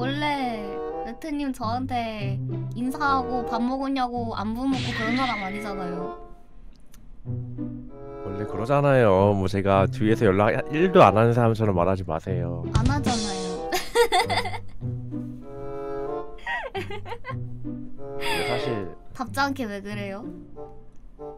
원래 레트님 저한테 인사하고 밥 먹었냐고 안부 묻고 그런 사람 아니잖아요. 원래 그러잖아요. 뭐 제가 뒤에서 연락 1도 안 하는 사람처럼 말하지 마세요. 안 하잖아요. 근데 사실 답지 않게 왜 그래요?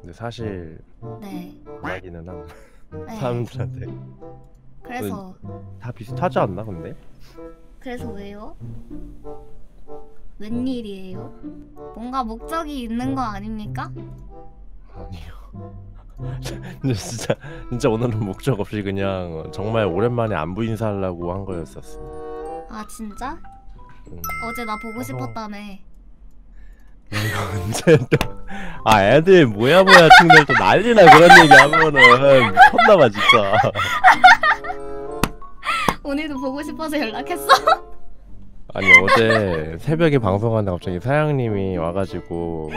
근데 사실 네. 이야기는 함 네. 사람들한테 그래서 다 비슷하지 않나 근데? 그래서 왜요? 웬일이에요? 뭔가 목적이 있는 거 아닙니까? 아니요. 진짜 진짜 오늘은 목적 없이 그냥 정말 오랜만에 안부 인사하려고 한 거였었어. 아 진짜? 음. 어제 나 보고 어허. 싶었다며. 언제 또? 아 애들 뭐야 뭐야 친구들 또 난리나 그런 얘기 하면은 미쳤나봐 진짜. 오늘도 보고 싶어서 연락했어. 아니 어제 새벽에 방송하는데 갑자기 사장님이 와가지고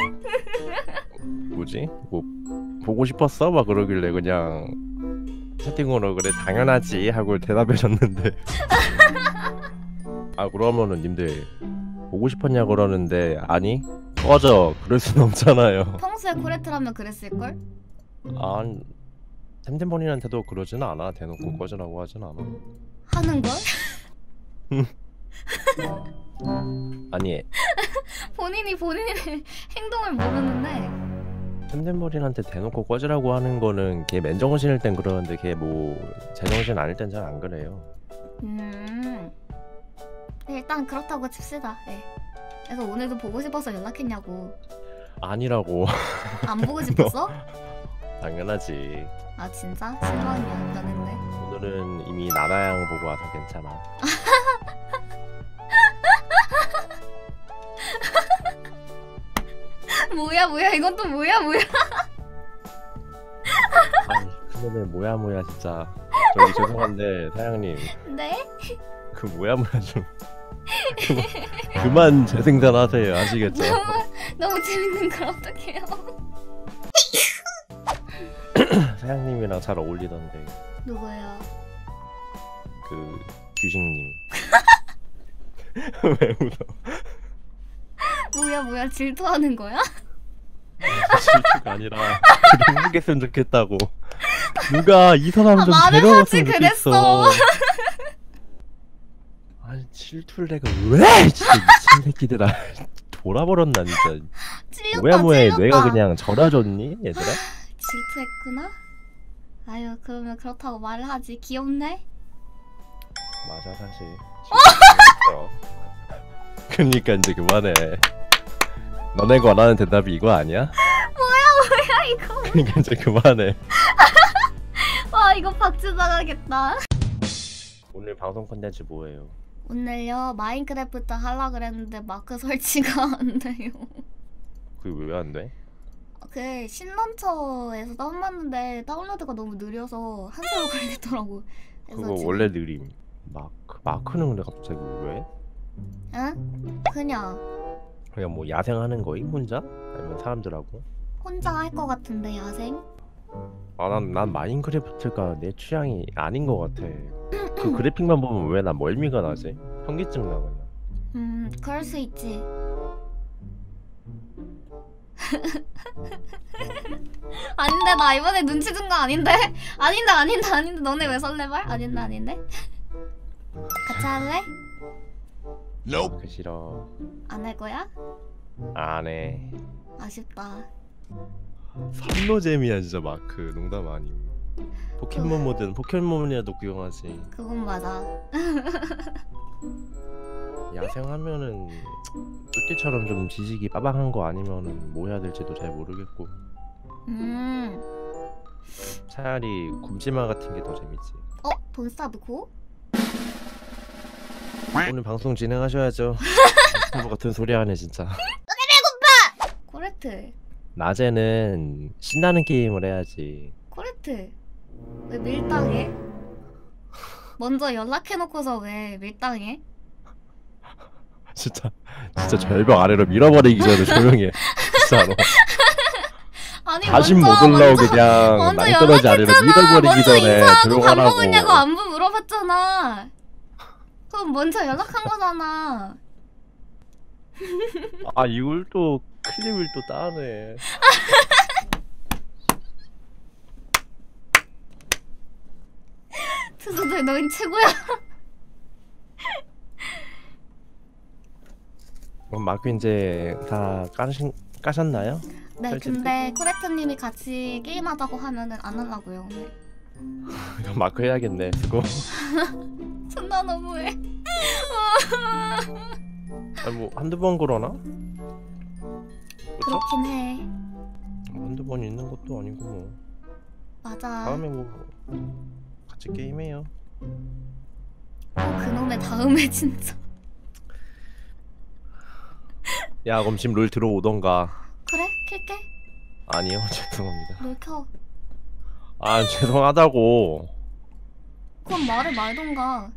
뭐지? 뭐 보고 싶었어? 막 그러길래 그냥 채팅으로 그래 당연하지 하고 대답해 줬는데 아 그러면은 님들 보고 싶었냐 그러는데 아니 꺼져 그럴 순 없잖아요 평소에 코레트라면 그랬을걸? 아 템템버린한테도 그러지는 않아 대놓고 꺼지라고 하진 않아 하는 걸? 아니. 본인이 본인의 행동을 모르는데. 템템버린한테 대놓고 꺼지라고 하는 거는 걔 맨정신일 땐 그러는데 걔 뭐 제정신 아닐 땐 잘 안 그래요. 음. 네, 일단 그렇다고 칩시다. 네. 그래서 오늘도 보고 싶어서 연락했냐고. 아니라고. 안 보고 싶었어? 당연하지. 아 진짜? 실망이야 변했네 오늘은 이미 나나양 보고 와서 괜찮아. 뭐야 뭐야? 이건 또 뭐야 뭐야? 그러면 뭐야 뭐야 진짜. 저기 죄송한데 사장님. 네? 그 뭐야 뭐야 좀. 그만, 그만 재생산하세요. 아시겠죠? 너무 재밌는 걸 어떡해요 사장님이랑 잘 어울리던데. 누구예요? 그 규식님. 왜 웃어? 뭐야 뭐야 질투하는 거야? 실수가 아니라 그렇게 했으면 좋겠다고. 누가 이 사람 좀 아, 말을 데려갔으면 하지 좋겠어. 아니 질투를 내가 왜 진짜 미친 새끼들아. 돌아버렸나 진짜. 찔렸다 뭐야 뭐야 찔렸다. 내가 그냥 절아줬니 얘들아? 질투했구나? 아유 그러면 그렇다고 말을 하지 귀엽네? 맞아 사실. 그니까 이제 그만해 너네가 원하는 대답이 이거 아니야? 뭐야 이거 그니까 이제 그만해 와 이거 박주 나가겠다 오늘 방송 컨텐츠 뭐예요? 오늘요 마인크래프트 하려 그랬는데 마크 설치가 안 돼요 그게 왜 안 돼? 그 신런처에서 다운받는데 다운로드가 너무 느려서 한 세월 걸리더라고 그거 지금- 원래 느림 마크 마크는 근데 갑자기 왜? 응? 그냥 그냥 뭐 야생하는 거임 혼자? 아니면 사람들하고? 혼자 할 것 같은데 야생? 아난 난 마인크래프트가 내 취향이 아닌 것 같아 그 그래픽만 보면 왜 나 멀미가 나지? 현기증 나 그냥 음 그럴 수 있지 아닌데 나 이번에 눈치 준 거 아닌데? 아닌데 아닌데 아닌데 너네 왜 설레발? 아닌데 아닌데? 같이 할래? 그 싫어 안 할 거야? 안 해 아쉽다 삼노잼이야 진짜 마크 농담 아님 포켓몬 모드는 포켓몬이라도 구경하지 그건 맞아 야생하면은 뚜띠처럼 좀 지식이 빠방한 거 아니면은 뭐 해야 될지도 잘 모르겠고. 음. 차라리 굶지마 같은 게 더 재밌지. 어? 돈스타브 고? 오늘 방송 진행하셔야죠. 뭐 같은 소리 하네 진짜. 코레트. 낮에는 신나는 게임을 해야지. 코레트. 왜 밀당해? 먼저 연락해놓고서 왜 밀당해? 진짜 진짜 절벽 아래로 밀어버리기 전에 조용히 해 진짜로 아니 다시 못 올라오게 그냥 먼저 낭떠러지 아래로 밀어버리기 전에 인사하고 밥 조용하라고 먹었냐고 안부 물어봤잖아 그럼 먼저 연락한 거잖아. 아 이걸 또 클립을 또 따네. 투수들 너희 최고야. 그럼 마크 이제 다 까신 까셨나요? 네, 설치도 근데 코레트님이 같이 게임하자고 하면은 안 하려고요 오늘. 그럼 마크 해야겠네. 수고. 존나 너무해. 아뭐 한두 번 그러나? 그렇죠? 그렇긴 해. 뭐 한두 번 있는 것도 아니고 뭐. 맞아. 다음에 뭐 같이 게임해요. 어, 그놈의 다음에 진짜. 야 그럼 지금 롤 들어오던가. 그래? 킬게. 아니요 죄송합니다. 뭘 켜. 아 죄송하다고. 그럼 말을 말던가.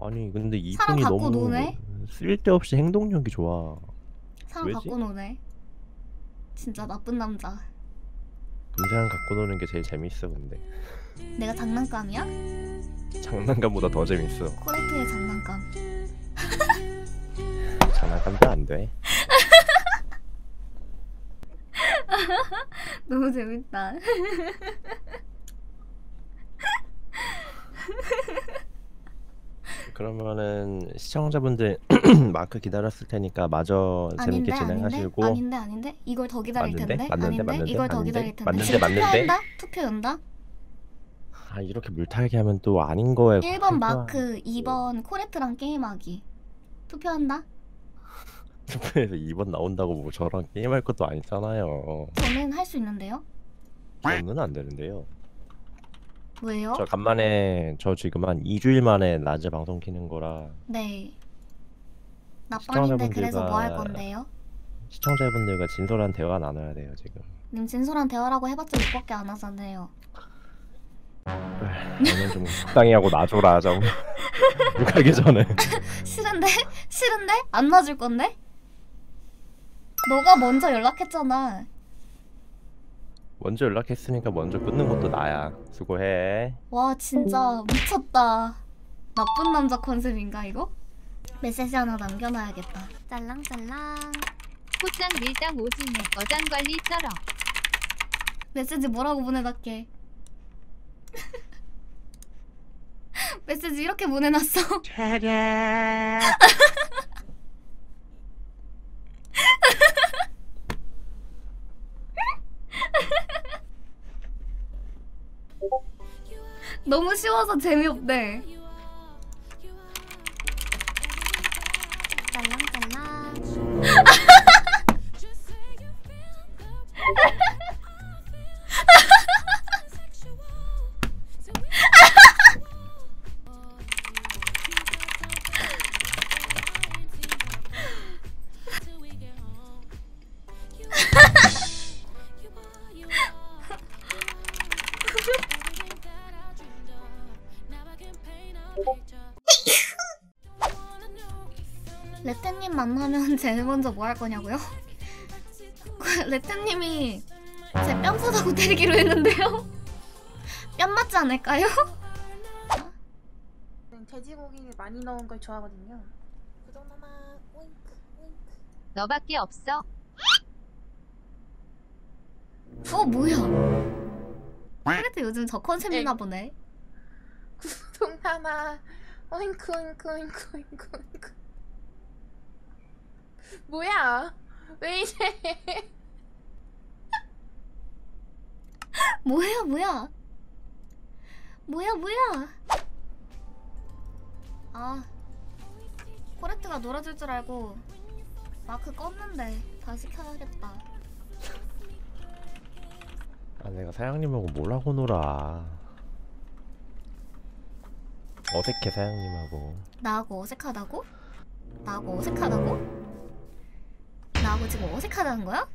아니 근데 사람 이분이 갖고 너무 노네? 쓸데없이 행동력이 좋아. 사람 왜지? 갖고 노네. 진짜 나쁜 남자. 금사람 갖고 노는 게 제일 재밌어 근데. 내가 장난감이야? 장난감보다 더 재밌어. 코레트의 장난감. 장난감도 안 돼. 너무 재밌다. 그러면은 시청자분들 마크 기다렸을 테니까 마저 재밌게 아닌데 아닌데 진행하시고 아닌데 아닌데 이걸 더 기다릴 맞는데? 텐데 맞는데? 아닌데 맞는데? 이걸 더? 기다릴 텐데 맞는데? 맞는데? 투표한다? 투표 연다? 아 이렇게 물타기 하면 또 아닌 거에 1번 걸려. 마크 2번 코레트랑 게임하기 투표한다? 투표에서 2번 나온다고 뭐 저랑 게임할 것도 아니잖아요. 저는 할 수 있는데요? 저는 안 되는데요. 왜요? 저 간만에 저 지금 한 2주일 만에 낮에 방송 키는 거라 네 나빠인데 그래서 뭐 할 건데요? 시청자분들과 진솔한 대화 나눠야 돼요 지금. 님 진솔한 대화라고 해봤자 욕밖에 안 하잖아요 저는 좀 적당히 하고 놔줘라 좀. 욕하기 전에. 싫은데? 싫은데? 안 놔줄 건데? 너가 먼저 연락했잖아 먼저 연락했으니까 먼저 끊는 것도 나야. 수고해. 와 진짜 미쳤다 나쁜 남자 컨셉인가 이거? 메시지 하나 남겨놔야겠다 짤랑짤랑 포장 밀당 오지네 어장 관리 쩔어. 메시지 뭐라고 보내놨게 메시지 이렇게 보내놨어 너무 쉬워서 재미없대 레테님 만나면 제일 먼저 뭐 할 거냐고요? 레테님이 제뺨 쏟아고 때리기로 했는데요? 뺨 맞지 않을까요? 저는 돼지고기 많이 넣은 걸 좋아하거든요. 그 정도만 오잉크 오잉크. 너밖에 없어. 어 뭐야 그래도 요즘 저 컨셉이나 보네 구동 하나 오잉크 오잉크 오잉크 오잉크 오잉크. 뭐야? 왜 이래? 뭐야 뭐야 뭐야 뭐야 아 코레트가 놀아줄 줄 알고 마크 껐는데 다시 켜야겠다 아 내가 사장님하고 뭘 하고 놀아. 어색해 사장님하고. 나하고 어색하다고? 나하고 어색하다고? 나하고 지금 어색하다는 거야?